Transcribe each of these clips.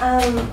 Um,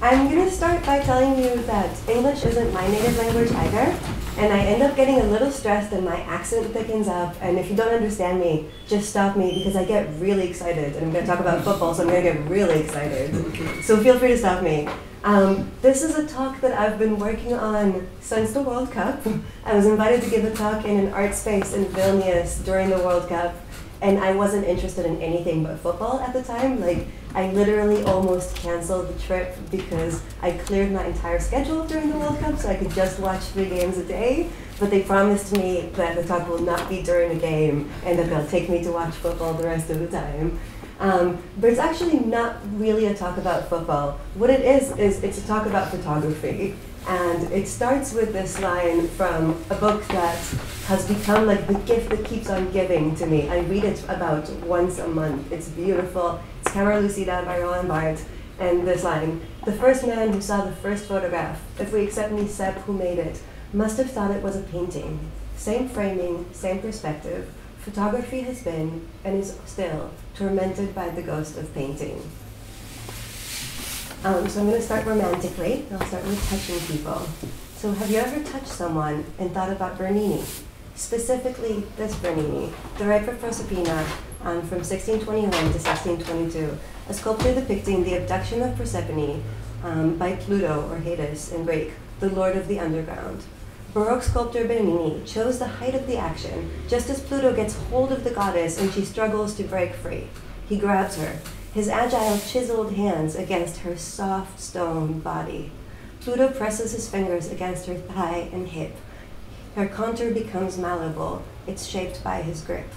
I'm going to start by telling you that English isn't my native language either, and I end up getting a little stressed and my accent thickens up, and if you don't understand me, just stop me because I get really excited, and I'm going to talk about football, so I'm going to get really excited. So feel free to stop me. Um, this is a talk that I've been working on since the World Cup. I was invited to give a talk in an art space in Vilnius during the World Cup, and I wasn't interested in anything but football at the time. Like, I literally almost canceled the trip because I cleared my entire schedule during the World Cup so I could just watch three games a day. But they promised me that the talk will not be during a game and that they'll take me to watch football the rest of the time. Um, but it's actually not really a talk about football. What it is, is it's a talk about photography. And it starts with this line from a book that has become like the gift that keeps on giving to me. I read it about once a month. It's beautiful. It's Camera Lucida by Roland Barthes. And this line, the first man who saw the first photograph, if we accept Niépce who made it, must have thought it was a painting. Same framing, same perspective. Photography has been, and is still, tormented by the ghost of painting. Um, so I'm going to start romantically. I'll start with touching people. So have you ever touched someone and thought about Bernini? Specifically, this Bernini, the Rite for Proserpina, um, from 1621 to 1622, a sculpture depicting the abduction of Persephone um, by Pluto, or Hades in Greek, the lord of the underground. Baroque sculptor Bernini chose the height of the action, just as Pluto gets hold of the goddess and she struggles to break free. He grabs her, his agile, chiseled hands against her soft stone body. Pluto presses his fingers against her thigh and hip. Her contour becomes malleable. It's shaped by his grip.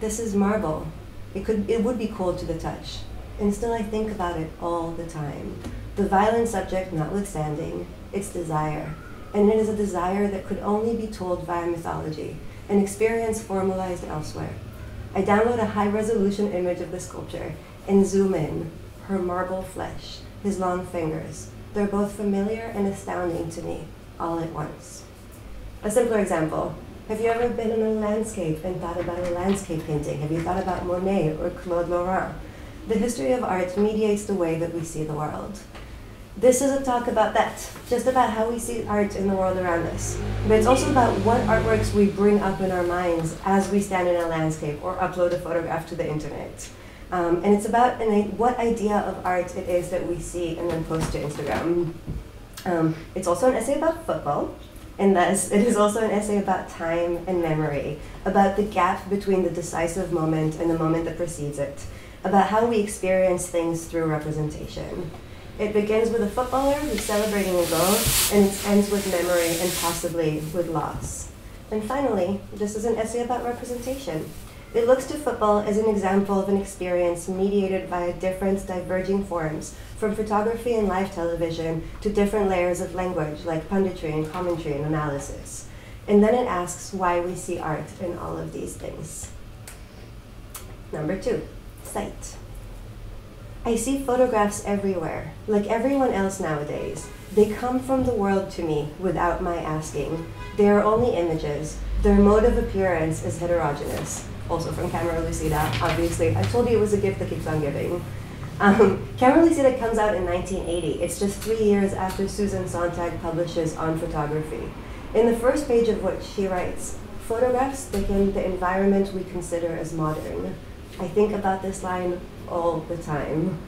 This is marble. It, could, it would be cold to the touch. And still I think about it all the time. The violent subject notwithstanding, its desire. And it is a desire that could only be told via mythology, an experience formalized elsewhere. I download a high resolution image of the sculpture and zoom in, her marble flesh, his long fingers. They're both familiar and astounding to me, all at once. A simpler example, have you ever been in a landscape and thought about a landscape painting? Have you thought about Monet or Claude Lorrain? The history of art mediates the way that we see the world. This is a talk about that, just about how we see art in the world around us. But it's also about what artworks we bring up in our minds as we stand in a landscape or upload a photograph to the internet. Um, and it's about an, what idea of art it is that we see and then post to Instagram. Um, it's also an essay about football, and thus it is also an essay about time and memory, about the gap between the decisive moment and the moment that precedes it, about how we experience things through representation. It begins with a footballer who's celebrating a goal, and it ends with memory and possibly with loss. And finally, this is an essay about representation. It looks to football as an example of an experience mediated via different diverging forms, from photography and live television to different layers of language like punditry and commentary and analysis. And then it asks why we see art in all of these things. Number two, sight. I see photographs everywhere, like everyone else nowadays. They come from the world to me without my asking. They are only images. Their mode of appearance is heterogeneous also from Camera Lucida, obviously. I told you it was a gift that keeps on giving. Um, Camera Lucida comes out in 1980. It's just three years after Susan Sontag publishes On Photography. In the first page of which she writes, photographs thicken the environment we consider as modern. I think about this line all the time.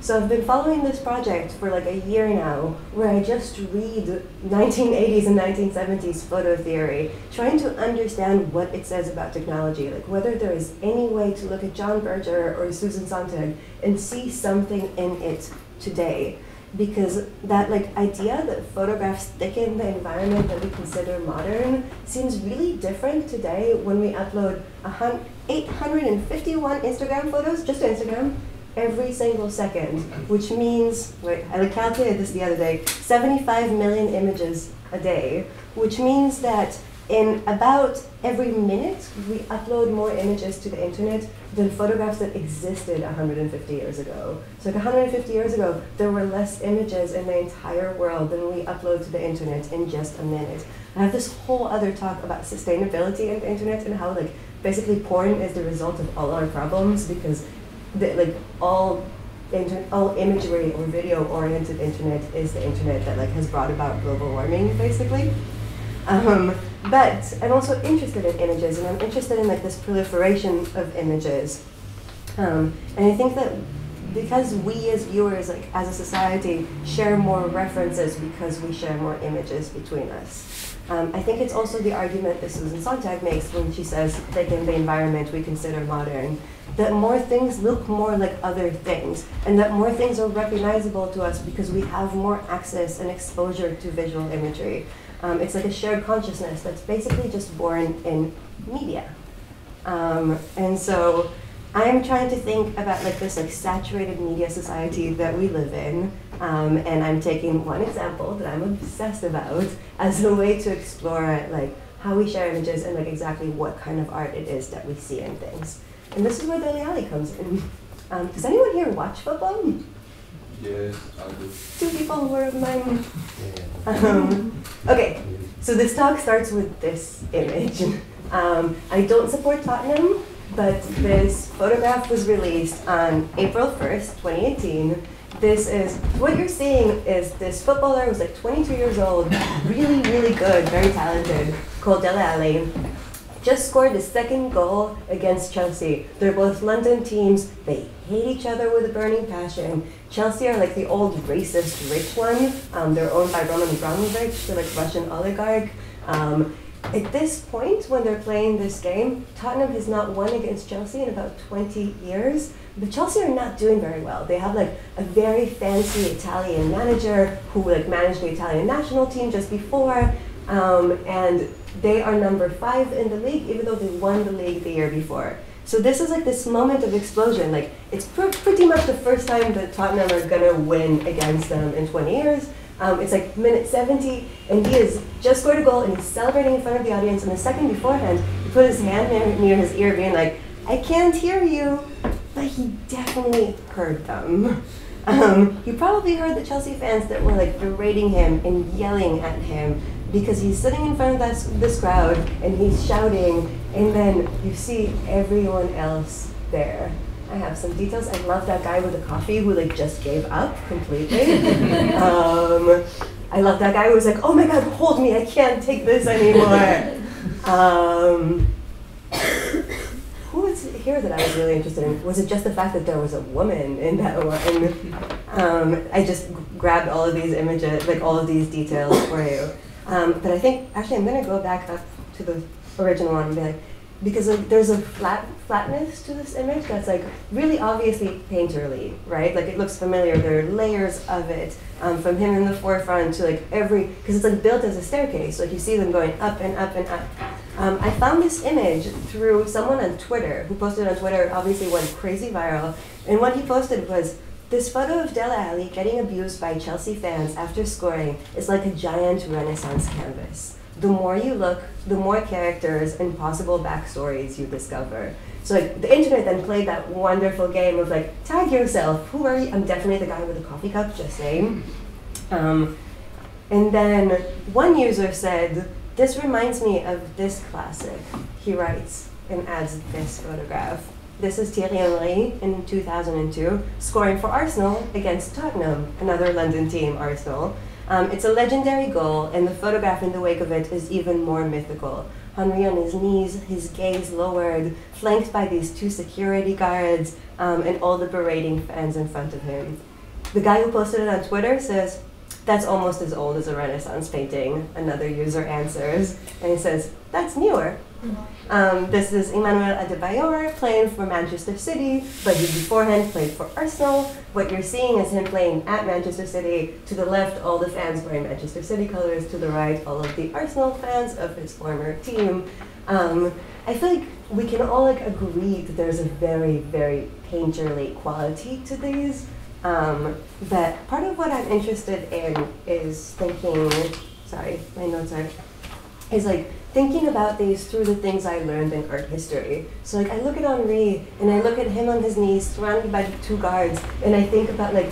So I've been following this project for like a year now, where I just read 1980s and 1970s photo theory, trying to understand what it says about technology, like whether there is any way to look at John Berger or Susan Sontag and see something in it today. Because that like idea that photographs thicken the environment that we consider modern seems really different today when we upload 851 Instagram photos just to Instagram every single second, which means, wait, I calculated this the other day, 75 million images a day, which means that in about every minute, we upload more images to the internet than photographs that existed 150 years ago. So like 150 years ago, there were less images in the entire world than we upload to the internet in just a minute. I have this whole other talk about sustainability in the internet and how like basically porn is the result of all our problems because the, like all all imagery or video-oriented internet is the internet that like has brought about global warming, basically. Um, but I'm also interested in images, and I'm interested in like this proliferation of images. Um, and I think that because we as viewers, like as a society, share more references because we share more images between us. Um, I think it's also the argument that Susan Sontag makes when she says, like in the environment we consider modern, that more things look more like other things, and that more things are recognizable to us because we have more access and exposure to visual imagery. Um, it's like a shared consciousness that's basically just born in media. Um, and so I'm trying to think about like this like saturated media society that we live in, um, and I'm taking one example that I'm obsessed about as a way to explore like how we share images and like exactly what kind of art it is that we see in things. And this is where Dele Alli comes in. Um, does anyone here watch football? Yes, I do. Two people were of mine. Um, okay, so this talk starts with this image. Um, I don't support Tottenham, but this photograph was released on April 1st, 2018. This is, what you're seeing is this footballer who's like 22 years old, really, really good, very talented, called Dele Alli just scored the second goal against Chelsea. They're both London teams. They hate each other with a burning passion. Chelsea are like the old racist rich one. Um, they're owned by Roman Abramovich, the like Russian oligarch. Um, at this point, when they're playing this game, Tottenham has not won against Chelsea in about 20 years. But Chelsea are not doing very well. They have like a very fancy Italian manager who like managed the Italian national team just before, um, and they are number five in the league, even though they won the league the year before. So this is like this moment of explosion. Like it's pr- pretty much the first time that Tottenham are gonna win against them in 20 years. Um, it's like minute 70, and he has just scored a goal, and he's celebrating in front of the audience. And the second beforehand, he put his hand near, near his ear, being like, "I can't hear you," but he definitely heard them. Um, he probably heard the Chelsea fans that were like berating him and yelling at him because he's sitting in front of this, this crowd and he's shouting, and then you see everyone else there. I have some details. I love that guy with the coffee who like just gave up completely. um, I love that guy who was like, "Oh my God, hold me! I can't take this anymore." Um, who was here that I was really interested in? Was it just the fact that there was a woman in that one? Um, I just grabbed all of these images, like all of these details for you. Um, but I think actually I'm going to go back up to the original one and be like, because there's a flat flatness to this image that's like really obviously painterly, right? Like it looks familiar. There are layers of it um, from him in the forefront to like every because it's like built as a staircase. Like you see them going up and up and up. Um, I found this image through someone on Twitter who posted on Twitter. Obviously went crazy viral, and what he posted was this photo of Dele Alli getting abused by Chelsea fans after scoring is like a giant Renaissance canvas. The more you look, the more characters and possible backstories you discover. So like the internet then played that wonderful game of like tag yourself. Who are you? I'm definitely the guy with the coffee cup. Just saying. Um, and then one user said, "This reminds me of this classic." He writes and adds this photograph. This is Thierry Henry in 2002, scoring for Arsenal against Tottenham, another London team, Arsenal. Um, it's a legendary goal, and the photograph in the wake of it is even more mythical. Henry on his knees, his gaze lowered, flanked by these two security guards, um, and all the berating fans in front of him. The guy who posted it on Twitter says, That's almost as old as a Renaissance painting. Another user answers, and he says, That's newer. Um, this is Emmanuel Adebayor playing for Manchester City, but he beforehand played for Arsenal. What you're seeing is him playing at Manchester City. To the left, all the fans wearing Manchester City colors. To the right, all of the Arsenal fans of his former team. Um, I feel like we can all like agree that there's a very, very painterly quality to these. Um, but part of what I'm interested in is thinking. Sorry, my notes are. Is like thinking about these through the things I learned in art history. So like I look at Henry and I look at him on his knees surrounded by two guards and I think about like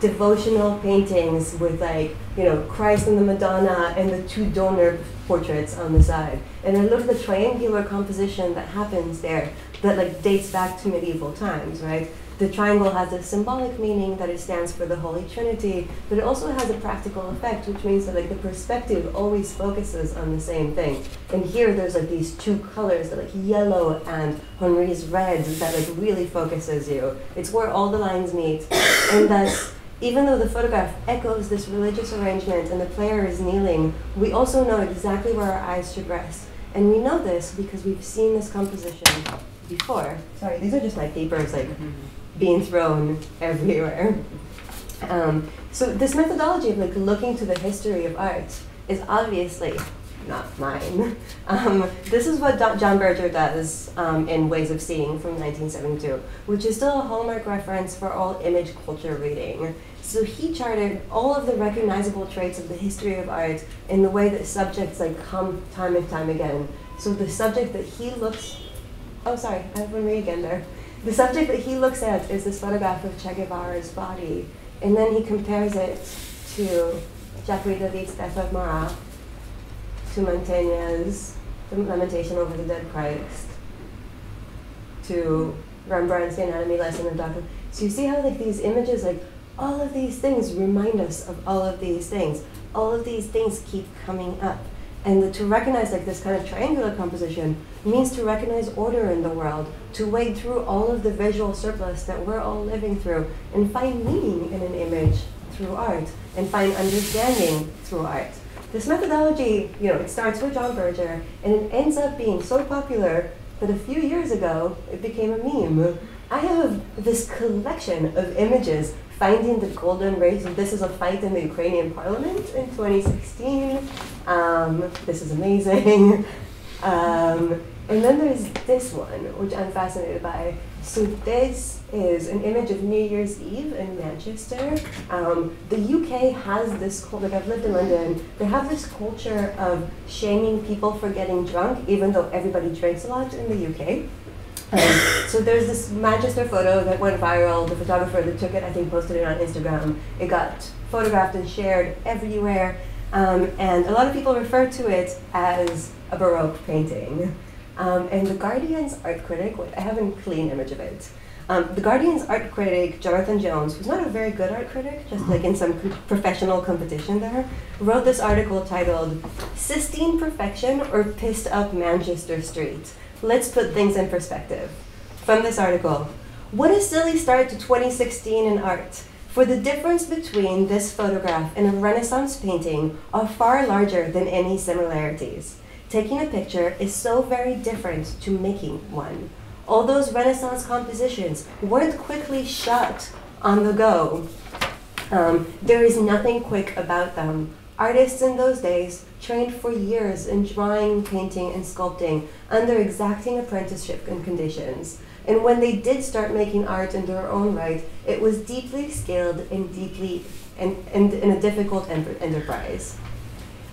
devotional paintings with like, you know, Christ and the Madonna and the two donor portraits on the side. And I look at the triangular composition that happens there that like dates back to medieval times, right? The triangle has a symbolic meaning that it stands for the Holy Trinity, but it also has a practical effect, which means that like the perspective always focuses on the same thing. And here there's like these two colors, like yellow and Henry's red, that like really focuses you. It's where all the lines meet, and thus. Even though the photograph echoes this religious arrangement and the player is kneeling, we also know exactly where our eyes should rest. And we know this because we've seen this composition before. Sorry, these are just my papers like mm-hmm. Being thrown everywhere. Um, so this methodology of like looking to the history of art is obviously not mine. Um, this is what John Berger does um, in Ways of Seeing from 1972, which is still a hallmark reference for all image culture reading. So he charted all of the recognizable traits of the history of art in the way that subjects like come time and time again. So the subject that he looks, oh sorry, I have one read again there. The subject that he looks at is this photograph of Che Guevara's body, and then he compares it to Jacques David's Death of Marat, to The Lamentation over the Dead Christ, to Rembrandt's The Anatomy Lesson of Dr. So you see how like these images, like all of these things remind us of all of these things. All of these things keep coming up. And the, to recognize like this kind of triangular composition means to recognize order in the world, to wade through all of the visual surplus that we're all living through, and find meaning in an image through art, and find understanding through art. This methodology, you know, it starts with John Berger, and it ends up being so popular that a few years ago it became a meme. I have this collection of images finding the golden ratio. This is a fight in the Ukrainian parliament in 2016. Um, this is amazing. Um, and then there's this one, which I'm fascinated by. So this is an image of New Year's Eve in Manchester. Um, the UK has this culture, I've lived in London, they have this culture of shaming people for getting drunk, even though everybody drinks a lot in the UK. Um, so there's this Manchester photo that went viral. The photographer that took it, I think, posted it on Instagram. It got photographed and shared everywhere. Um, and a lot of people refer to it as a Baroque painting. Um, and the Guardian's art critic, I have a clean image of it. Um, the Guardian's art critic, Jonathan Jones, who's not a very good art critic, just like in some professional competition there, wrote this article titled Sistine Perfection or Pissed Up Manchester Street let's put things in perspective. From this article, what a silly start to 2016 in art. For the difference between this photograph and a Renaissance painting are far larger than any similarities. Taking a picture is so very different to making one. All those Renaissance compositions weren't quickly shot on the go. Um, there is nothing quick about them. Artists in those days trained for years in drawing, painting, and sculpting under exacting apprenticeship and conditions. And when they did start making art in their own right, it was deeply skilled and deeply and, and, and a difficult enterprise.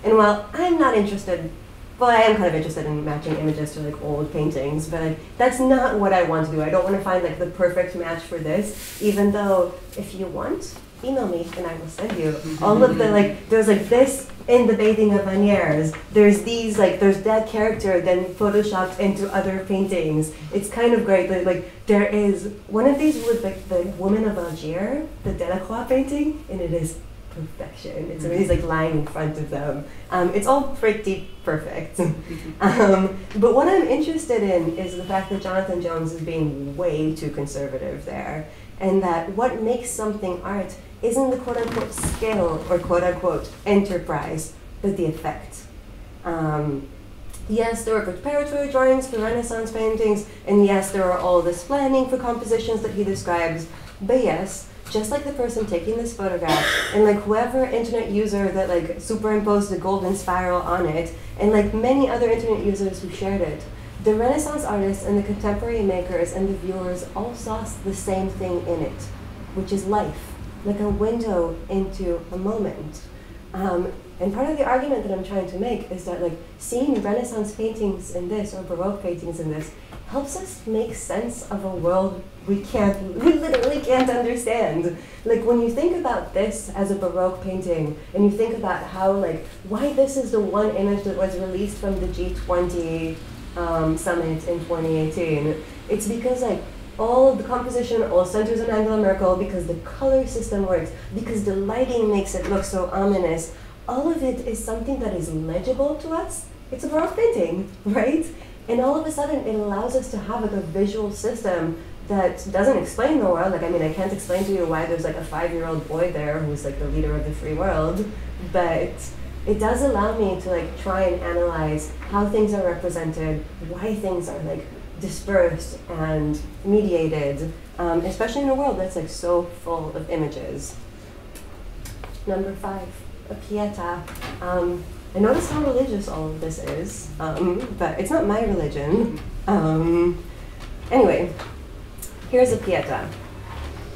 And while I'm not interested, well, I am kind of interested in matching images to like old paintings, but that's not what I want to do. I don't want to find like the perfect match for this, even though if you want, email me and I will send you all of the like. There's like this in the Bathing of Asnières. There's these like there's that character then photoshopped into other paintings. It's kind of great. But, like there is one of these was like the Woman of Algiers, the Delacroix painting, and it is perfection. It's always like lying in front of them. Um, it's all pretty perfect. um, but what I'm interested in is the fact that Jonathan Jones is being way too conservative there, and that what makes something art isn't the quote unquote skill or quote unquote enterprise, but the effect. Um, yes, there are preparatory drawings for Renaissance paintings, and yes, there are all this planning for compositions that he describes, but yes, just like the person taking this photograph, and like whoever internet user that like superimposed the golden spiral on it, and like many other internet users who shared it, the Renaissance artists and the contemporary makers and the viewers all saw the same thing in it, which is life like a window into a moment. Um, and part of the argument that I'm trying to make is that like seeing Renaissance paintings in this or Baroque paintings in this helps us make sense of a world we can't, we literally can't understand. Like when you think about this as a Baroque painting, and you think about how like why this is the one image that was released from the G20 um, summit in 2018, it's because like all the composition all centers on Angela Merkel because the color system works, because the lighting makes it look so ominous. All of it is something that is legible to us. It's a Baroque painting, right? And all of a sudden, it allows us to have like a visual system that doesn't explain the world. Like, I mean, I can't explain to you why there's like a five-year-old boy there who's like the leader of the free world, but it does allow me to like try and analyze how things are represented, why things are like dispersed and mediated, um, especially in a world that's like so full of images. Number five, a Pietà. Um, I notice how religious all of this is, um, but it's not my religion. Um, anyway, here's a Pietà.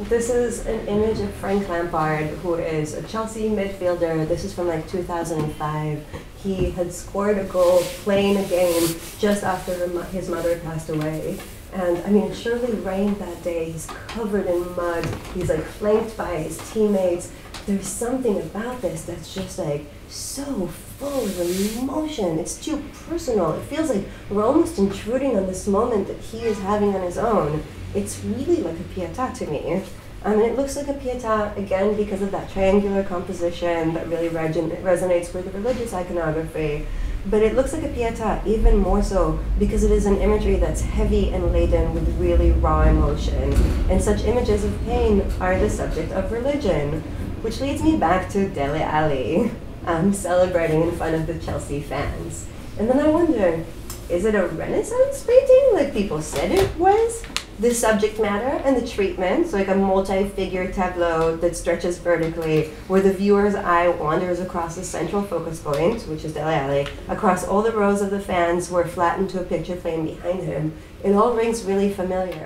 This is an image of Frank Lampard, who is a Chelsea midfielder. This is from like 2005. He had scored a goal playing a game just after his mother passed away. And I mean, it surely rained that day. He's covered in mud. He's like flanked by his teammates. There's something about this that's just like so full of emotion. It's too personal. It feels like we're almost intruding on this moment that he is having on his own it's really like a pietà to me. Um, and it looks like a pietà, again, because of that triangular composition that really resonates with the religious iconography. But it looks like a pietà even more so because it is an imagery that's heavy and laden with really raw emotion. And such images of pain are the subject of religion, which leads me back to Dele Alli, um, celebrating in front of the Chelsea fans. And then I wonder, is it a Renaissance painting like people said it was? The subject matter and the treatment, so like a multi-figure tableau that stretches vertically, where the viewer's eye wanders across the central focus point, which is Dele Alli, across all the rows of the fans who are flattened to a picture frame behind him. It all rings really familiar.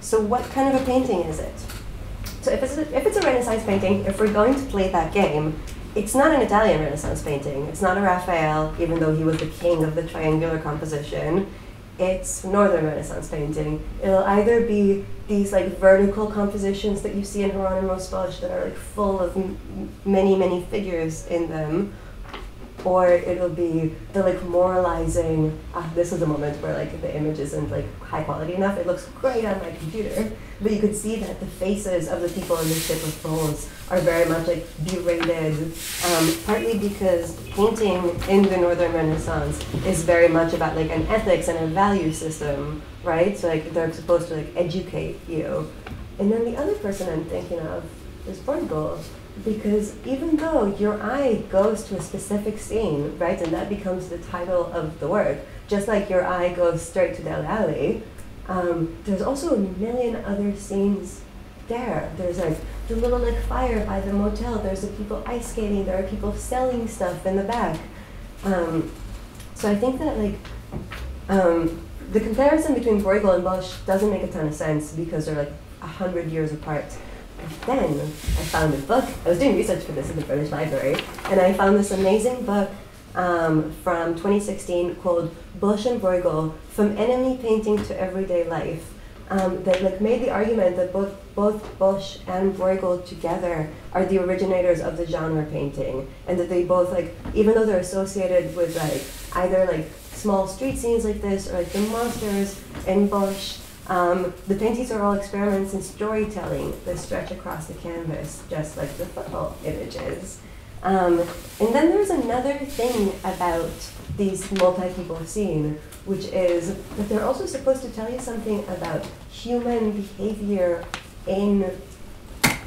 So what kind of a painting is it? So if it's a, if it's a Renaissance painting, if we're going to play that game, it's not an Italian Renaissance painting. It's not a Raphael, even though he was the king of the triangular composition it's Northern Renaissance painting. It'll either be these like vertical compositions that you see in Hieronymus Bosch that are like full of many, many figures in them, or it'll be the like moralizing. Ah, this is a moment where like the image isn't like high quality enough. It looks great on my computer, but you could see that the faces of the people in the ship of fools are very much like berated. Um, partly because painting in the Northern Renaissance is very much about like an ethics and a value system, right? So like they're supposed to like educate you. And then the other person I'm thinking of is Bruegel because even though your eye goes to a specific scene, right, and that becomes the title of the work, just like your eye goes straight to Dele Alli, um, there's also a million other scenes there. There's like the little like fire by the motel. There's the people ice skating. There are people selling stuff in the back. Um, so I think that like um, the comparison between Bruegel and Bosch doesn't make a ton of sense because they're like a hundred years apart. Then I found a book. I was doing research for this in the British Library, and I found this amazing book um, from 2016 called Bosch and Bruegel: From Enemy Painting to Everyday Life. Um, that like made the argument that both both Bosch and Bruegel together are the originators of the genre painting, and that they both like even though they're associated with like either like small street scenes like this or like the monsters in Bosch um, the paintings are all experiments in storytelling that stretch across the canvas, just like the football images. Um, and then there's another thing about these multi-people scene, which is that they're also supposed to tell you something about human behavior in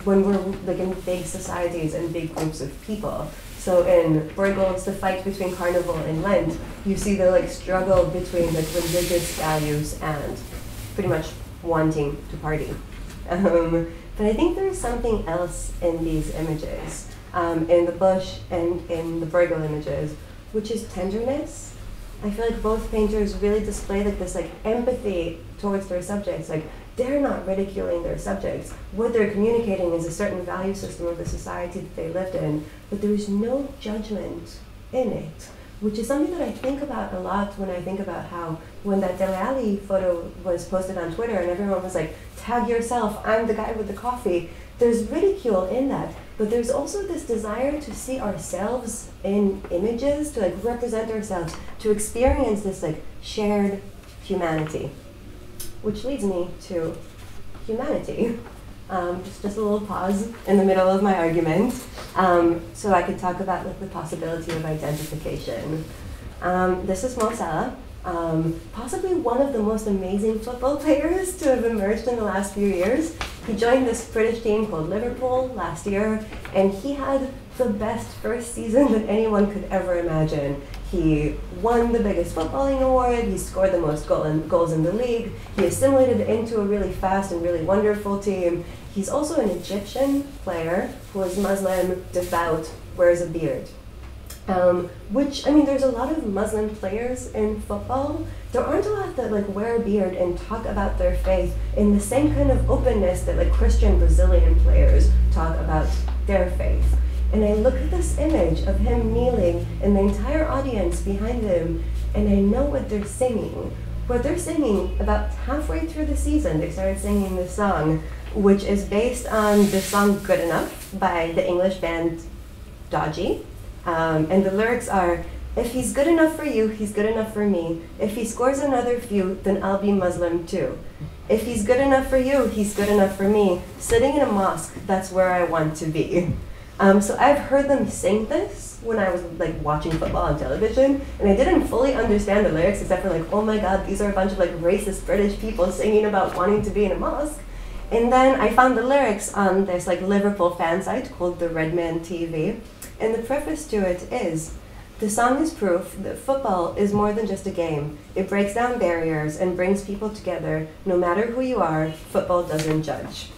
when we're like in big societies and big groups of people. So in Bruegel, it's the fight between Carnival and Lent. You see the like struggle between like religious values and pretty much wanting to party. Um, but I think there's something else in these images, um, in the Bosch and in the Bruegel images, which is tenderness. I feel like both painters really display like this like empathy towards their subjects. Like they're not ridiculing their subjects. What they're communicating is a certain value system of the society that they lived in, but there is no judgment in it which is something that I think about a lot when I think about how when that Dele Alli photo was posted on Twitter and everyone was like, tag yourself, I'm the guy with the coffee. There's ridicule in that, but there's also this desire to see ourselves in images, to like represent ourselves, to experience this like shared humanity. Which leads me to humanity. Um, just, just a little pause in the middle of my argument um, so I could talk about like, the possibility of identification. Um, this is Mo Salah, um, possibly one of the most amazing football players to have emerged in the last few years. He joined this British team called Liverpool last year, and he had the best first season that anyone could ever imagine. He won the biggest footballing award, he scored the most goal in, goals in the league, he assimilated into a really fast and really wonderful team. He's also an Egyptian player who is Muslim, devout, wears a beard. Um, which, I mean, there's a lot of Muslim players in football. There aren't a lot that like wear a beard and talk about their faith in the same kind of openness that like Christian Brazilian players talk about their faith. And I look at this image of him kneeling and the entire audience behind him, and I know what they're singing. What they're singing about halfway through the season, they started singing this song, which is based on the song Good Enough by the English band Dodgy. Um, and the lyrics are If he's good enough for you, he's good enough for me. If he scores another few, then I'll be Muslim too. If he's good enough for you, he's good enough for me. Sitting in a mosque, that's where I want to be. Um, so I've heard them sing this when I was like watching football on television, and I didn't fully understand the lyrics except for like, oh my god, these are a bunch of like racist British people singing about wanting to be in a mosque. And then I found the lyrics on this like Liverpool fan site called the Redmen TV, and the preface to it is. The song is proof that football is more than just a game. It breaks down barriers and brings people together. No matter who you are, football doesn't judge.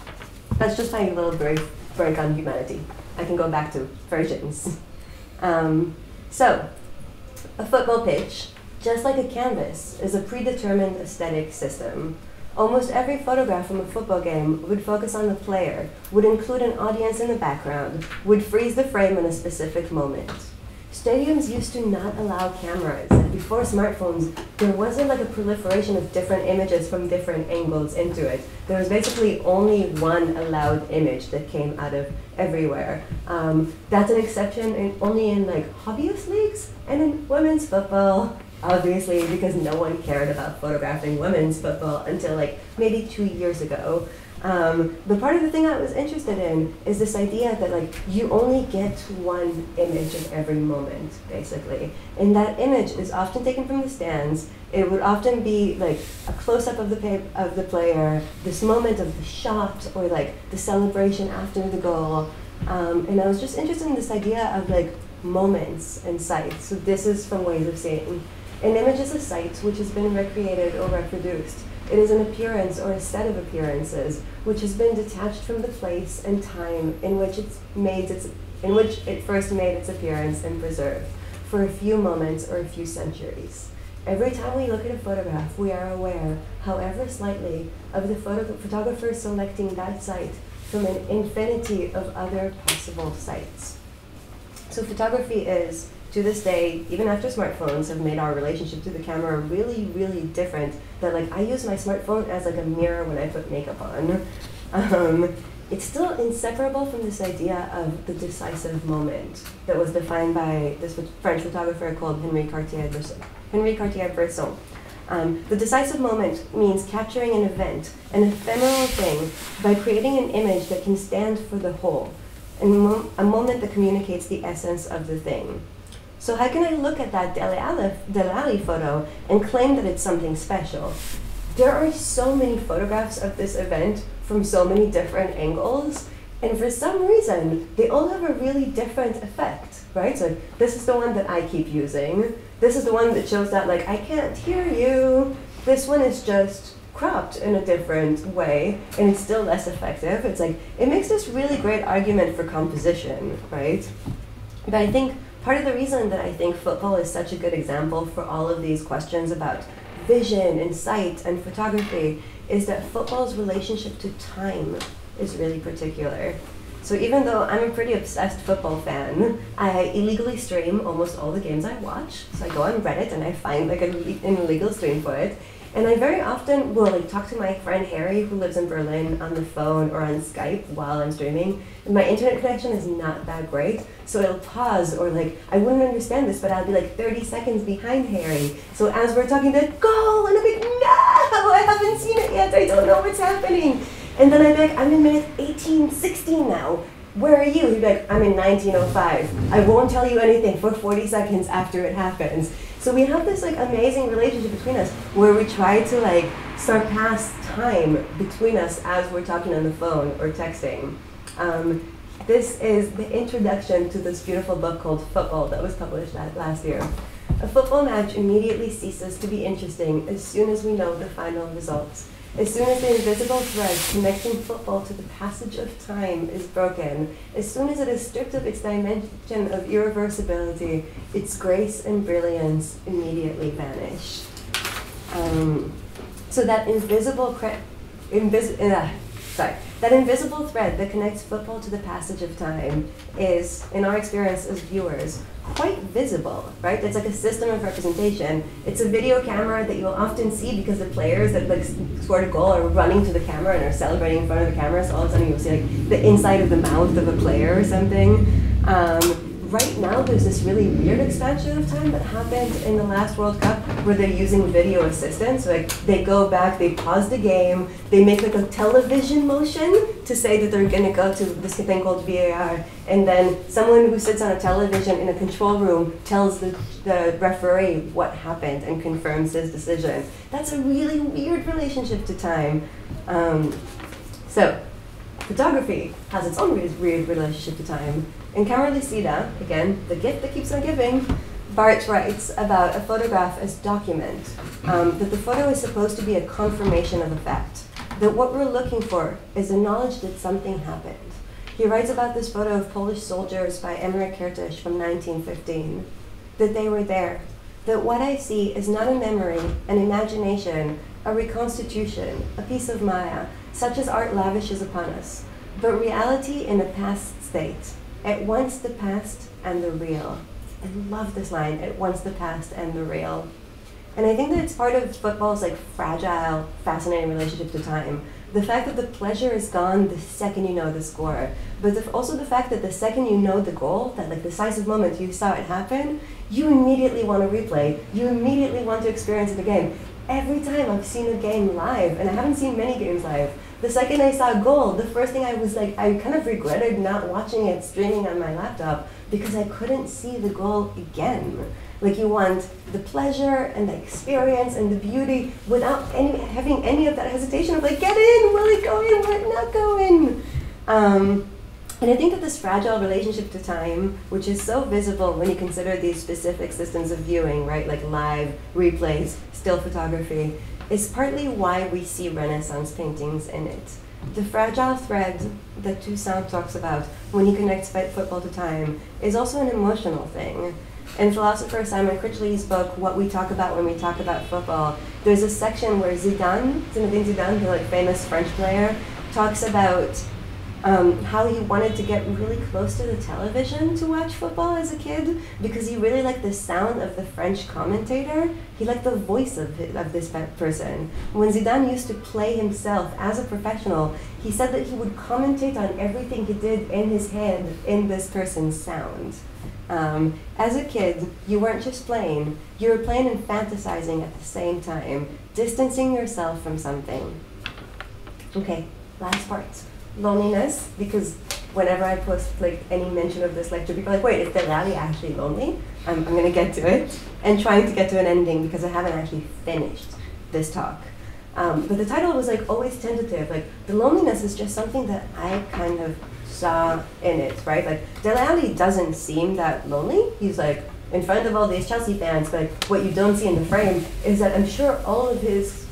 That's just my little brief break on humanity. I can go back to versions. Um, so, a football pitch, just like a canvas, is a predetermined aesthetic system. Almost every photograph from a football game would focus on the player, would include an audience in the background, would freeze the frame in a specific moment. Stadiums used to not allow cameras. And before smartphones, there wasn't like a proliferation of different images from different angles into it. There was basically only one allowed image that came out of everywhere. Um, that's an exception in, only in like hobbyist leagues and in women's football, obviously, because no one cared about photographing women's football until like maybe two years ago. Um, but part of the thing I was interested in is this idea that like you only get one image of every moment, basically, and that image is often taken from the stands. It would often be like a close up of the of the player, this moment of the shot, or like the celebration after the goal. Um, and I was just interested in this idea of like moments and sights. So this is from Ways of Seeing. An image is a sight which has been recreated or reproduced. It is an appearance or a set of appearances which has been detached from the place and time in which it's made its in which it first made its appearance and preserved for a few moments or a few centuries. Every time we look at a photograph, we are aware, however slightly, of the photo- photographer selecting that site from an infinity of other possible sites. So photography is to this day, even after smartphones have made our relationship to the camera really, really different, that like I use my smartphone as like a mirror when I put makeup on. Um, it's still inseparable from this idea of the decisive moment that was defined by this French photographer called Henri Cartier-Bresson. Henri Cartier-Bresson. Um, the decisive moment means capturing an event, an ephemeral thing, by creating an image that can stand for the whole, and mo- a moment that communicates the essence of the thing. So how can I look at that Alli photo and claim that it's something special? There are so many photographs of this event from so many different angles, and for some reason, they all have a really different effect, right? So this is the one that I keep using. This is the one that shows that like I can't hear you. This one is just cropped in a different way and it's still less effective. It's like it makes this really great argument for composition, right? But I think part of the reason that I think football is such a good example for all of these questions about vision and sight and photography is that football's relationship to time is really particular. So even though I'm a pretty obsessed football fan, I illegally stream almost all the games I watch. So I go on Reddit and I find like an illegal stream for it. And I very often will like talk to my friend Harry who lives in Berlin on the phone or on Skype while I'm streaming. And my internet connection is not that great, so it'll pause or like I wouldn't understand this, but I'll be like 30 seconds behind Harry. So as we're talking, the goal, and I'm like, no, I haven't seen it yet. I don't know what's happening. And then I'm like, I'm in minute 18, 16 now. Where are you? He'd be like, I'm in 1905. I won't tell you anything for 40 seconds after it happens. So we have this like amazing relationship between us where we try to like surpass time between us as we're talking on the phone or texting. Um, this is the introduction to this beautiful book called Football that was published last year. A football match immediately ceases to be interesting as soon as we know the final results. As soon as the invisible thread connecting football to the passage of time is broken, as soon as it is stripped of its dimension of irreversibility, its grace and brilliance immediately vanish. Um, so that invisible, cre- invis- uh, sorry, that invisible thread that connects football to the passage of time is, in our experience as viewers, quite visible, right? It's like a system of representation. It's a video camera that you'll often see because the players that like scored a goal are running to the camera and are celebrating in front of the camera. So all of a sudden you'll see like the inside of the mouth of a player or something. Um, right now there's this really weird expansion of time that happened in the last World Cup where they're using video assistance. Like they go back, they pause the game, they make like a television motion to say that they're gonna go to this thing called VAR, and then someone who sits on a television in a control room tells the, the referee what happened and confirms his decision. That's a really weird relationship to time. Um, so photography has its own weird relationship to time. In Camera Lucida, again, the gift that keeps on giving, Barthes writes about a photograph as document, um, that the photo is supposed to be a confirmation of a fact, that what we're looking for is a knowledge that something happened. He writes about this photo of Polish soldiers by Emmerich Kertész from 1915, that they were there, that what I see is not a memory, an imagination, a reconstitution, a piece of Maya, such as art lavishes upon us, but reality in a past state, at once the past and the real. I love this line, at once the past and the real. And I think that it's part of football's like fragile, fascinating relationship to time. The fact that the pleasure is gone the second you know the score, but the, also the fact that the second you know the goal, that like the decisive moment you saw it happen, you immediately want to replay. You immediately want to experience it again. Every time I've seen a game live, and I haven't seen many games live, the second I saw a goal, the first thing I was like, I kind of regretted not watching it streaming on my laptop because I couldn't see the goal again. Like you want the pleasure and the experience and the beauty without any having any of that hesitation of like, get in, will it go in, will it not go in? Um, and I think that this fragile relationship to time, which is so visible when you consider these specific systems of viewing, right, like live replays, still photography, is partly why we see Renaissance paintings in it. The fragile thread that Toussaint talks about when he connects football to time is also an emotional thing. In philosopher Simon Critchley's book, What We Talk About When We Talk About Football, there's a section where Zidane, Zinedine Zidane, the like famous French player, talks about um, how he wanted to get really close to the television to watch football as a kid because he really liked the sound of the French commentator. He liked the voice of, of this person. When Zidane used to play himself as a professional, he said that he would commentate on everything he did in his head in this person's sound. Um, as a kid, you weren't just playing, you were playing and fantasizing at the same time, distancing yourself from something. Okay, last part loneliness because whenever I post like any mention of this lecture, people are like, wait, is the Dele Alli actually lonely? I'm, I'm gonna get to it and trying to get to an ending because I haven't actually finished this talk. Um, but the title was like always tentative. Like the loneliness is just something that I kind of saw in it, right? Like Dele doesn't seem that lonely. He's like in front of all these Chelsea fans, but what you don't see in the frame is that I'm sure all of his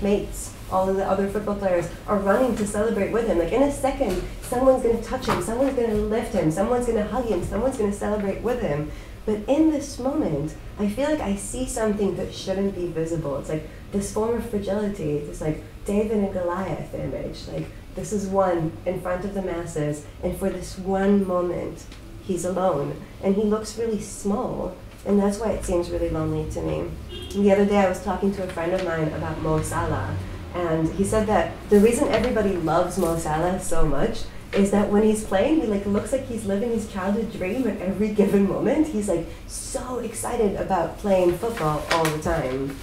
mates all of the other football players are running to celebrate with him. Like in a second, someone's going to touch him, someone's going to lift him, someone's going to hug him, someone's going to celebrate with him. But in this moment, I feel like I see something that shouldn't be visible. It's like this form of fragility, this like David and Goliath image. Like this is one in front of the masses, and for this one moment, he's alone, and he looks really small. And that's why it seems really lonely to me. The other day, I was talking to a friend of mine about Mo Salah, and he said that the reason everybody loves Mo Salah so much is that when he's playing, he like looks like he's living his childhood dream at every given moment. He's like so excited about playing football all the time.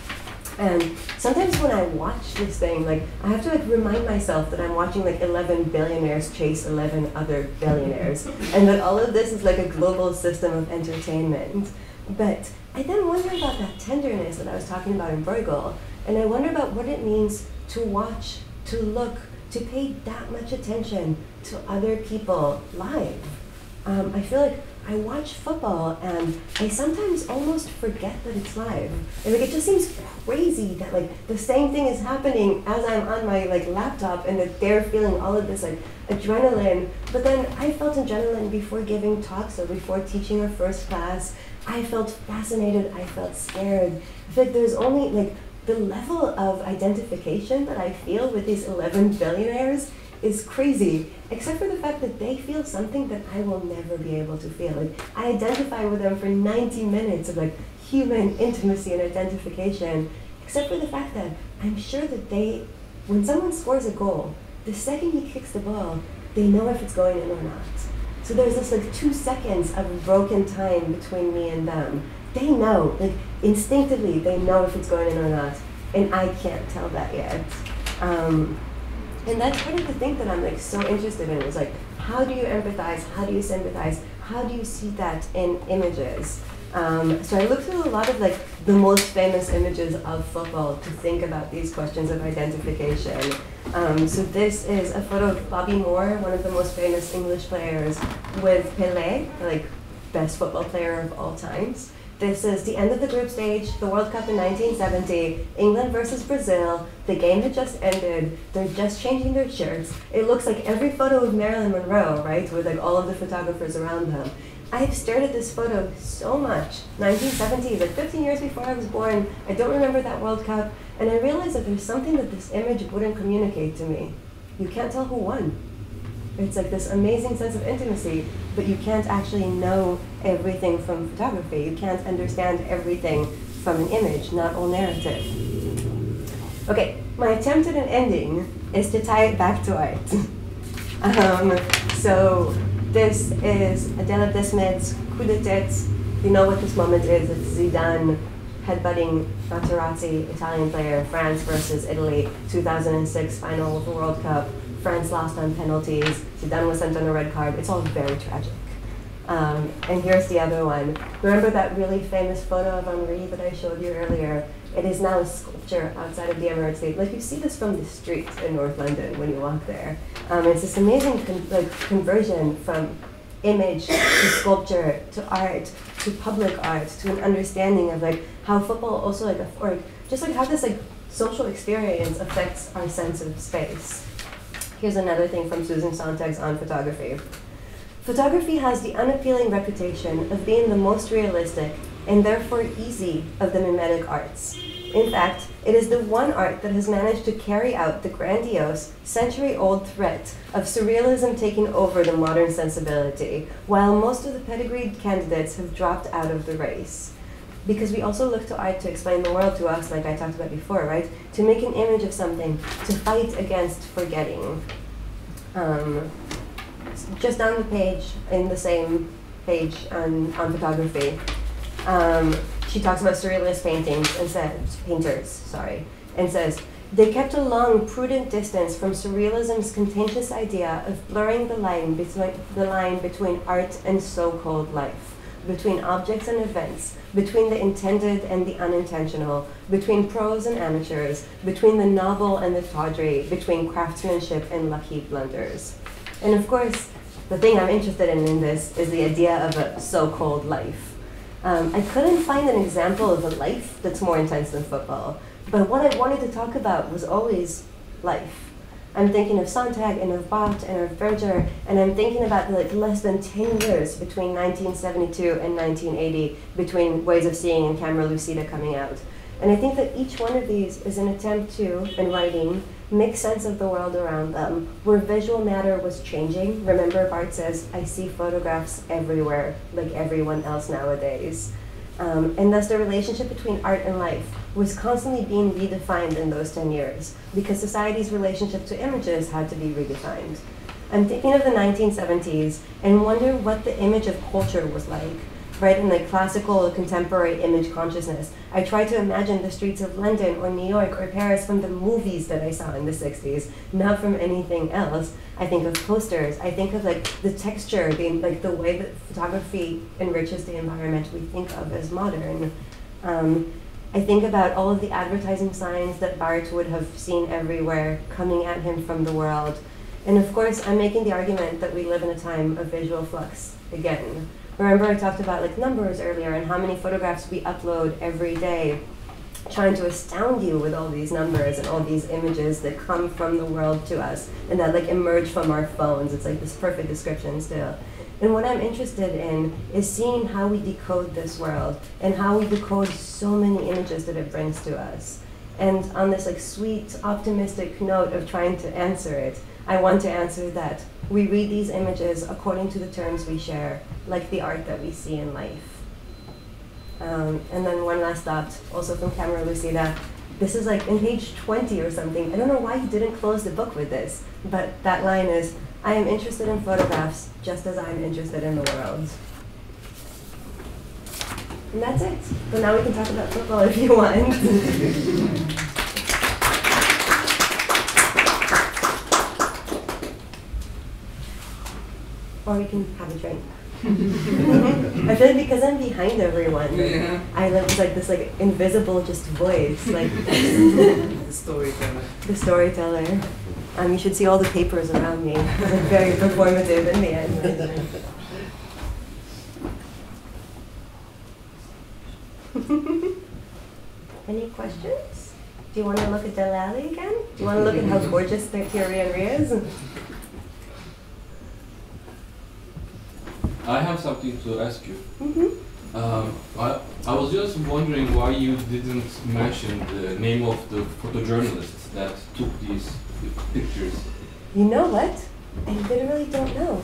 And sometimes when I watch this thing, like I have to like remind myself that I'm watching like 11 billionaires chase 11 other billionaires, and that all of this is like a global system of entertainment. But I then wonder about that tenderness that I was talking about in Bruegel, and I wonder about what it means to watch, to look, to pay that much attention to other people live. Um, I feel like I watch football and I sometimes almost forget that it's live. And like it just seems crazy that like the same thing is happening as I'm on my like laptop and that they're feeling all of this like adrenaline. But then I felt adrenaline before giving talks or before teaching our first class. I felt fascinated, I felt scared. I feel like there's only like the level of identification that I feel with these 11 billionaires is crazy, except for the fact that they feel something that I will never be able to feel. Like I identify with them for 90 minutes of like human intimacy and identification, except for the fact that I'm sure that they, when someone scores a goal, the second he kicks the ball, they know if it's going in or not. So there's this like two seconds of broken time between me and them. They know, like instinctively, they know if it's going in or not, and I can't tell that yet. Um, and that's part of the thing that I'm like so interested in is like how do you empathize? How do you sympathize? How do you see that in images? Um, so I looked through a lot of like the most famous images of football to think about these questions of identification. Um, so this is a photo of Bobby Moore, one of the most famous English players, with Pelé, like best football player of all times. This is the end of the group stage, the World Cup in 1970, England versus Brazil. The game had just ended. They're just changing their shirts. It looks like every photo of Marilyn Monroe, right, with like all of the photographers around them. I've stared at this photo so much. 1970s, like 15 years before I was born. I don't remember that World Cup, and I realized that there's something that this image wouldn't communicate to me. You can't tell who won. It's like this amazing sense of intimacy, but you can't actually know everything from photography. You can't understand everything from an image, not all narrative. Okay, my attempt at an ending is to tie it back to art. um, so this is Adel Abdessemed's coup de tête. You know what this moment is. It's Zidane headbutting Materazzi, Italian player, France versus Italy, 2006 final of the World Cup. France lost on penalties. Zidane was sent on a red card. It's all very tragic. Um, and here's the other one. Remember that really famous photo of Henry that I showed you earlier? It is now a sculpture outside of the Emirates State. Like you see this from the streets in North London when you walk there. Um, it's this amazing con like conversion from image to sculpture to art to public art to an understanding of like how football also like, or just like how this like social experience affects our sense of space. Here's another thing from Susan Sontag's on photography. Photography has the unappealing reputation of being the most realistic and therefore easy of the mimetic arts. In fact, it is the one art that has managed to carry out the grandiose, century old threat of surrealism taking over the modern sensibility, while most of the pedigreed candidates have dropped out of the race. Because we also look to art to explain the world to us, like I talked about before, right? To make an image of something, to fight against forgetting. Um, just down the page, in the same page on, on photography, um, she talks about surrealist paintings and says, painters, sorry, and says, they kept a long, prudent distance from surrealism's contentious idea of blurring the line between, the line between art and so-called life, between objects and events, between the intended and the unintentional, between pros and amateurs, between the novel and the tawdry, between craftsmanship and lucky blunders. And of course, the thing I'm interested in in this is the idea of a so-called life. Um, I couldn't find an example of a life that's more intense than football, but what I wanted to talk about was always life. I'm thinking of Sontag and of Barthes and of Berger, and I'm thinking about like less than 10 years between 1972 and 1980, between Ways of Seeing and Camera Lucida coming out. And I think that each one of these is an attempt to, in writing, make sense of the world around them, where visual matter was changing. Remember, Barthes says, I see photographs everywhere, like everyone else nowadays. Um, and thus the relationship between art and life was constantly being redefined in those 10 years, because society's relationship to images had to be redefined. I'm thinking of the 1970s and wonder what the image of culture was like. Right? In like classical or contemporary image consciousness. I try to imagine the streets of London or New York or Paris from the movies that I saw in the 60s, not from anything else. I think of posters. I think of like the texture, the, like the way that photography enriches the environment we think of as modern. Um, I think about all of the advertising signs that Barthes would have seen everywhere coming at him from the world. And of course, I'm making the argument that we live in a time of visual flux again. Remember I talked about like numbers earlier and how many photographs we upload every day, trying to astound you with all these numbers and all these images that come from the world to us and that like emerge from our phones. It's like this perfect description still. And what I'm interested in is seeing how we decode this world and how we decode so many images that it brings to us. And on this like sweet, optimistic note of trying to answer it, I want to answer that we read these images according to the terms we share, like the art that we see in life. Um, and then one last thought, also from Camera Lucida. This is like in page 20 or something. I don't know why he didn't close the book with this, but that line is, I am interested in photographs just as I'm interested in the world. And that's it. But now we can talk about football if you want. or we can have a drink. I feel like because I'm behind everyone, Yeah. I like like this like invisible just voice, like The storyteller. the storyteller. Um, you should see all the papers around me. It's like very performative in the end. Any questions? Do you want to look at Dele Alli again? Do you want to look at how gorgeous their Henry is? I have something to ask you. hmm Um, I, I was just wondering why you didn't mention the name of the photojournalist that took these pictures. You know what? I literally don't know.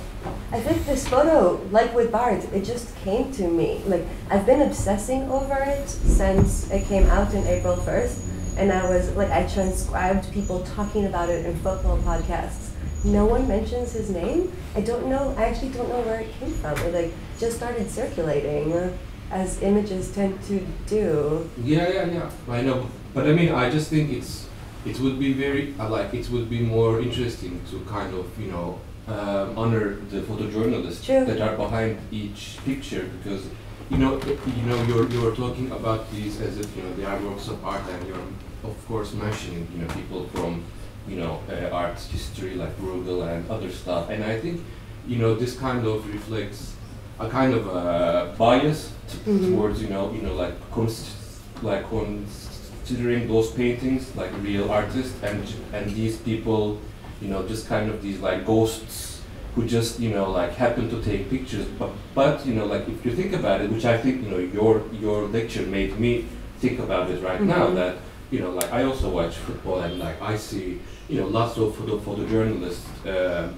I think this photo, like with Barthes, it just came to me. Like, I've been obsessing over it since it came out in April 1st. And I was, like, I transcribed people talking about it in football podcasts. No one mentions his name. I don't know, I actually don't know where it came from. It, like, just started circulating, uh, as images tend to do. Yeah, yeah, yeah. I know, but I mean, I just think it's it would be very uh, like it would be more interesting to kind of you know um, honor the photojournalists True. that are behind each picture because you know you know you're you're talking about these as if you know they are works of art and you're of course mentioning you know people from you know uh, art history like Bruegel and other stuff and I think you know this kind of reflects a kind of a bias t- Mhm. towards you know you know like cons- like considering those paintings like real artists and and these people you know just kind of these like ghosts who just you know like happen to take pictures but but you know like if you think about it which I think you know your your lecture made me think about it right now Mhm. that you know like I also watch football and like I see you know lots of photo photojournalists uh,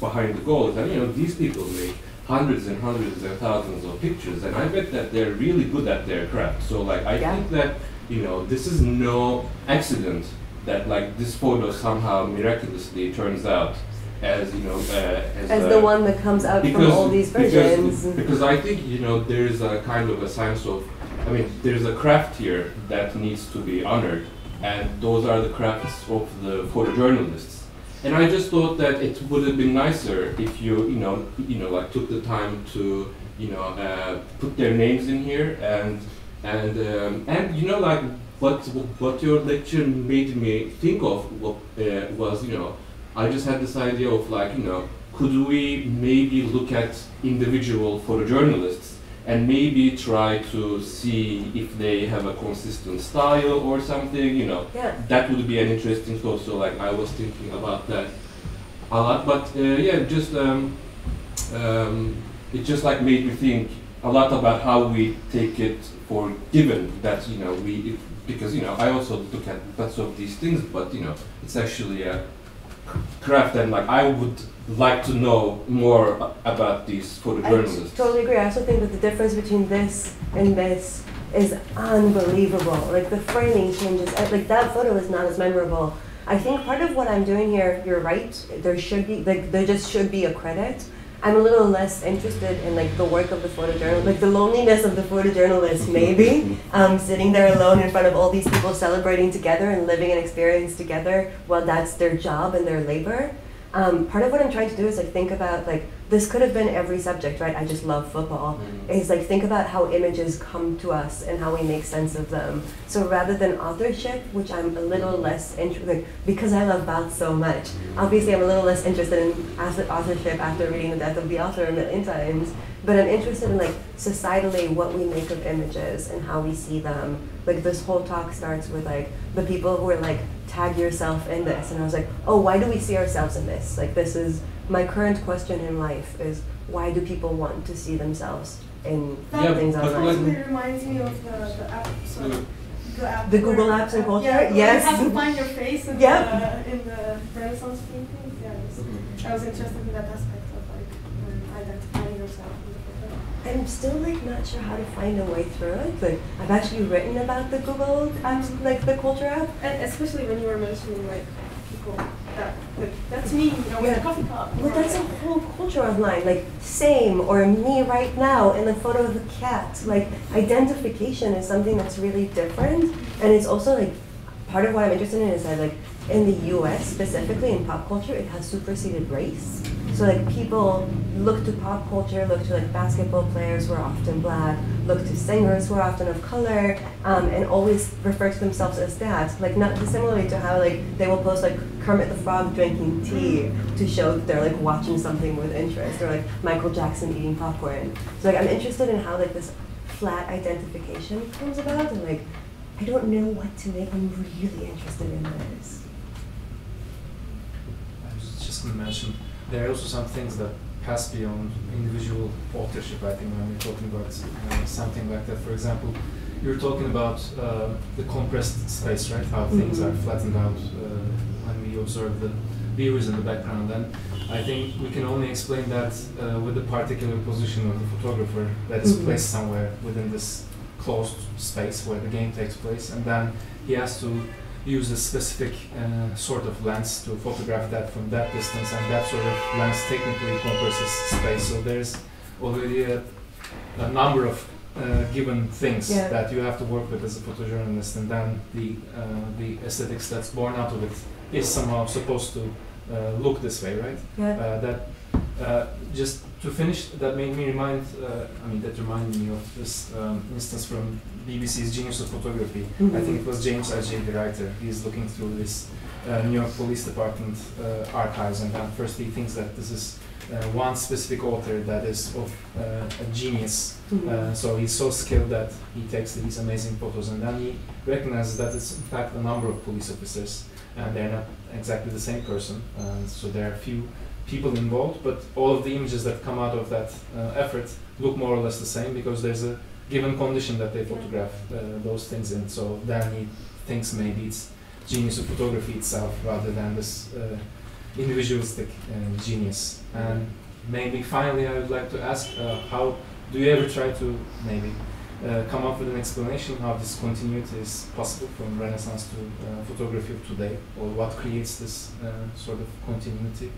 behind the goals and you know these people make hundreds and hundreds and thousands of pictures and I bet that they're really good at their craft so like I Yeah. think that you know this is no accident that like this photo somehow miraculously turns out as you know uh, as, As the one that comes out from all these versions. because, because I think you know there's a kind of a sense of I mean there's a craft here that needs to be honored and those are the crafts of the photojournalists. And I just thought that it would have been nicer if you you know you know like took the time to you know uh, put their names in here and and um, and you know like what what your lecture made me think of uh, was you know I just had this idea of like, you know, could we maybe look at individual photojournalists and maybe try to see if they have a consistent style or something, you know. Yeah. That would be an interesting thought. So like I was thinking about that a lot, but uh, yeah, just um, um, it just like made me think a lot about how we take it for given that you know we because you know I also look at lots of these things, but you know it's actually a craft and like I would like to know more about these I photojournalists. totally agree. I also think that the difference between this and this is unbelievable. Like the framing changes. uh, Like that photo is not as memorable. I think part of what I'm doing here, you're right. There should be like there just should be a credit. I'm a little less interested in like the work of the photojournalist, like the loneliness of the photojournalist, maybe, um, sitting there alone in front of all these people celebrating together and living an experience together while that's their job and their labor. Um, part of what I'm trying to do is like think about like this could have been every subject, right? I just love football. Mhm. Is like think about how images come to us and how we make sense of them. So rather than authorship, which I'm a little less interested, like, because I love Barthes so much. Obviously, I'm a little less interested in author- authorship after reading The Death of the Author a million times. But I'm interested in like societally what we make of images and how we see them. Like this whole talk starts with like the people who are like tag yourself in this, and I was like, oh, why do we see ourselves in this? Like this is my current question in life is why do people want to see themselves in Yeah, things but online? like- Actually reminds me of the, the app, so Mm. the app. The Google Arts and Culture? Yeah, Yes. You have to find your face in, Yep. the, in the Renaissance paintings. Yeah, it was- Mhm. I was interested in that aspect of like um, identifying yourself in the photo. I'm still like not sure how to find a way through it. Like I've actually written about the Google apps, like the culture app. And especially when you were mentioning like people that that's me, you know, with a coffee cup. Well, that's a whole culture online, like same or me right now in the photo of the cat. Like identification is something that's really different, and it's also like part of what I'm interested in is that like in the U.S. specifically in pop culture, it has superseded race. So like people look to pop culture, look to like basketball players who are often black, look to singers who are often of color, um, and always refer to themselves as that. Like not dissimilarly to how like they will post like Kermit the Frog drinking tea to show that they're like watching something with interest, or like Michael Jackson eating popcorn. So like I'm interested in how like this flat identification comes about, and like I don't know what to make. I'm really interested in this. I was just to mention there are also some things that pass beyond individual authorship. I think when we're talking about uh, something like that, for example, you're talking about uh, the compressed space, right? How things Mhm. are flattened out uh, when we observe the viewers in the background. And I think we can only explain that uh, with the particular position of the photographer that is Mhm. placed somewhere within this closed space where the game takes place, and then he has to use a specific uh, sort of lens to photograph that from that distance, and that sort of lens technically compresses space. So there's already a, a number of uh, given things Yeah. that you have to work with as a photojournalist, and then the uh, the aesthetics that's born out of it is somehow supposed to uh, look this way, right? Yeah. Uh, that uh, just to finish, that made me remind. Uh, I mean, that reminded me of this um, instance from BBC's Genius of Photography. I think it was James Agee, the writer. He's looking through this uh, New York Police Department uh, archives, and then first he thinks that this is uh, one specific author that is of uh, a genius. Mhm. Uh, so he's so skilled that he takes these amazing photos, and then he recognizes that it's in fact a number of police officers, and they're not exactly the same person. Uh, so there are a few people involved, but all of the images that come out of that uh, effort look more or less the same because there's a given condition that they photograph uh, those things in. So then he thinks maybe it's genius of photography itself rather than this uh, individualistic uh, genius. And maybe finally, I would like to ask, uh, how do you ever try to maybe uh, come up with an explanation how this continuity is possible from Renaissance to uh, photography of today, or what creates this uh, sort of continuity?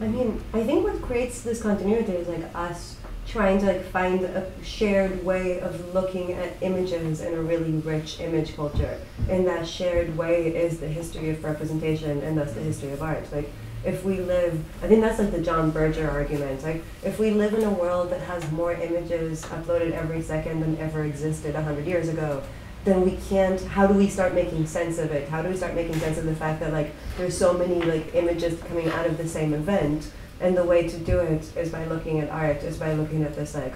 I mean, I think what creates this continuity is like us trying to like find a shared way of looking at images in a really rich image culture. And that shared way is the history of representation and thus the history of art. Like if we live I think that's like the John Berger argument. Like if we live in a world that has more images uploaded every second than ever existed hundred years ago, then we can't how do we start making sense of it? How do we start making sense of the fact that like there's so many like images coming out of the same event? And the way to do it is by looking at art is by looking at this like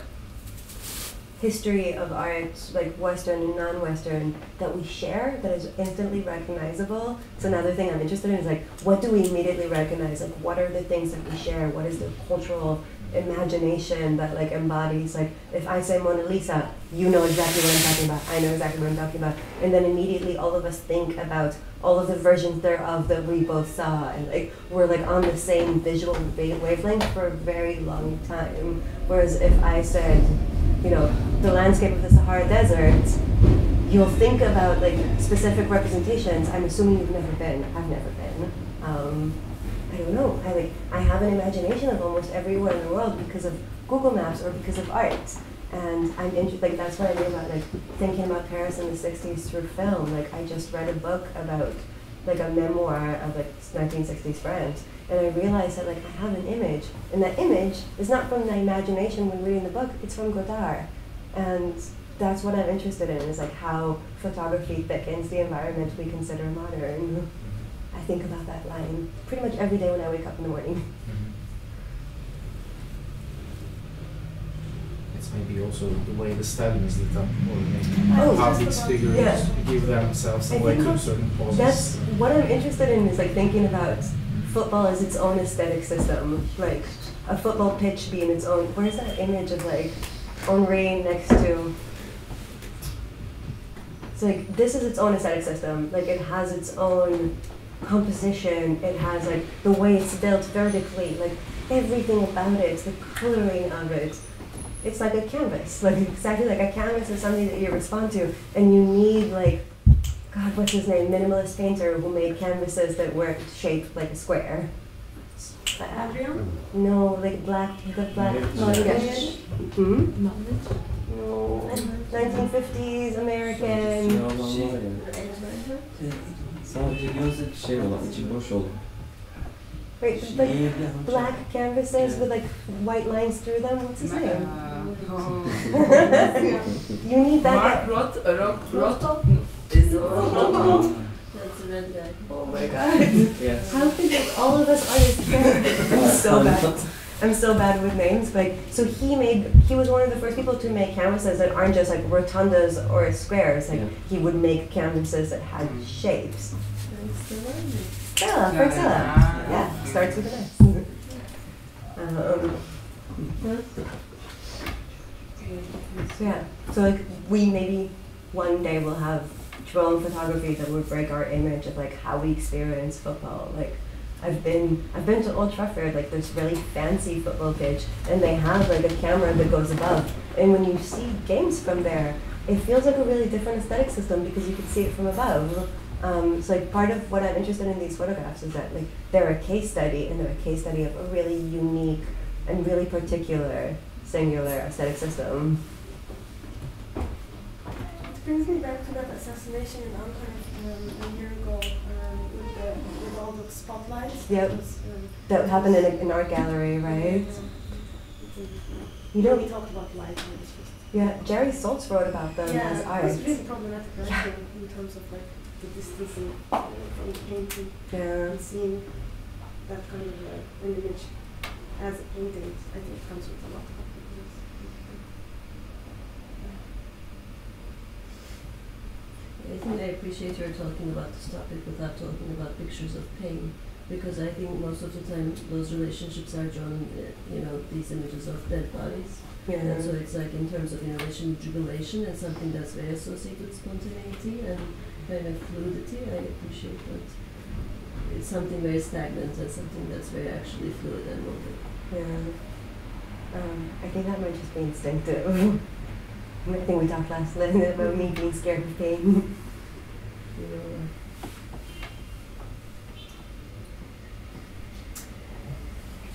history of art like western and non-western that we share that is instantly recognizable. So another thing i'm interested in is like what do we immediately recognize? Like what are the things that we share? What is the cultural imagination that like embodies? Like if I say Mona Lisa, you know exactly what I'm talking about. I know exactly what I'm talking about. And then immediately all of us think about all of the versions thereof that we both saw and like we're like on the same visual wavelength for a very long time. Whereas if I said, you know, the landscape of the Sahara Desert, you'll think about like specific representations. I'm assuming you've never been. I've never been. Um, I don't know. I like I have an imagination of almost everywhere in the world because of Google Maps or because of art. And I'm interested, like, that's what I mean about, like, thinking about Paris in the 60s through film. Like, I just read a book about, like, a memoir of, like, 1960s France. And I realized that, like, I have an image. And that image is not from my imagination when reading the book, it's from Godard. And that's what I'm interested in, is, like, how photography thickens the environment we consider modern. I think about that line pretty much every day when I wake up in the morning. Hmm. It's maybe also the way the study is lit up, or maybe Oh, how just these about- figures Yeah. give themselves away think to certain poses. That's what I'm interested in is like thinking about football as its own aesthetic system. Like a football pitch being its own. Where's that image of like Henry next to? It's like this is its own aesthetic system. Like it has its own composition. It has like the way it's built vertically. Like everything about it, the coloring of it. It's like a canvas. Like exactly like a canvas is something that you respond to, and you need like God, what's his name? Minimalist painter who made canvases that were shaped like a square. Adrian? no, like black, the black. Yeah. Yeah. Hmm? Knowledge? No. 1950s American. Şey olanlar ya. Sadece gözde şey olan, içi boş olan. Wait, Şey, like black canvases with like white lines through them. What's his name? Uh, you need that. Mark guy. Roth, uh, Roth, Roth uh, is That's a red guy. Oh my god. Yes. How could like, all of us artists I'm so bad. I'm so bad with names. Like, so he made, he was one of the first people to make canvases that aren't just like rotundas or squares. Like, Yeah. he would make canvases that had mm. shapes. Stella, Yeah, Frank Stella. yeah. Yeah, starts with an S. um, so yeah, so like we maybe one day will have drone photography that would break our image of like how we experience football. Like I've been I've been to Old Trafford, like this really fancy football pitch, and they have like a camera that goes above. And when you see games from there, it feels like a really different aesthetic system because you can see it from above. Um, so like part of what I'm interested in these photographs is that like they're a case study and they're a case study of a really unique and really particular singular aesthetic system. It brings me back to that assassination in Ankara um, a year ago um, with, the, with all the spotlights. Yep. It was, um, That happened in an art gallery, right? um, You know, we talked about light yeah, Jerry Saltz wrote about them yeah, as art. was really problematic Yeah. in terms of like the distancing uh, from the painting Yeah. and seeing that kind of uh, an image as a painting. I think it comes with a lot of compliments. I think I appreciate your talking about this topic without talking about pictures of pain, because I think most of the time those relationships are drawn, uh, you know, these images of dead bodies. Yeah. And so it's like in terms of in relation to jubilation and something that's very associated with spontaneity and kind of fluidity, I appreciate that. It's something very stagnant and something that's very actually fluid and moving. Yeah. Um, I think that might just be instinctive. I think we talked last night about me being scared of pain. You know,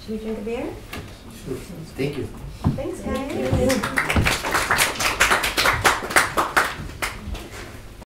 Should we drink a beer? Sure. Thank you. Thanks, guys.